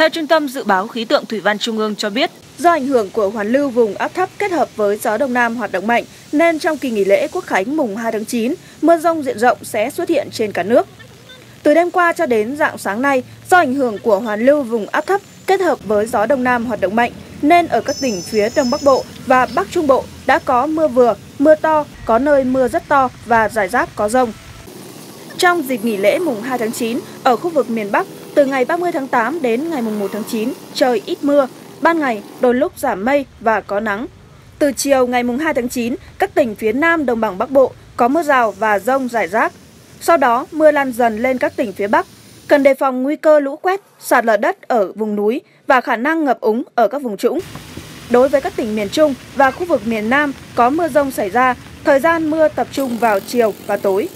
Theo Trung tâm Dự báo Khí tượng Thủy văn Trung ương cho biết, do ảnh hưởng của hoàn lưu vùng áp thấp kết hợp với gió Đông Nam hoạt động mạnh, nên trong kỳ nghỉ lễ Quốc khánh mùng 2 tháng 9, mưa rông diện rộng sẽ xuất hiện trên cả nước. Từ đêm qua cho đến dạng sáng nay, do ảnh hưởng của hoàn lưu vùng áp thấp kết hợp với gió Đông Nam hoạt động mạnh, nên ở các tỉnh phía Đông Bắc Bộ và Bắc Trung Bộ đã có mưa vừa, mưa to, có nơi mưa rất to và rải rác có rông. Trong dịp nghỉ lễ mùng 2 tháng 9, ở khu vực miền Bắc, từ ngày 30 tháng 8 đến ngày 1 tháng 9, trời ít mưa, ban ngày đôi lúc giảm mây và có nắng. Từ chiều ngày 2 tháng 9, các tỉnh phía Nam đồng bằng Bắc Bộ có mưa rào và rông rải rác. Sau đó, mưa lan dần lên các tỉnh phía Bắc, cần đề phòng nguy cơ lũ quét, sạt lở đất ở vùng núi và khả năng ngập úng ở các vùng trũng. Đối với các tỉnh miền Trung và khu vực miền Nam có mưa rông xảy ra, thời gian mưa tập trung vào chiều và tối.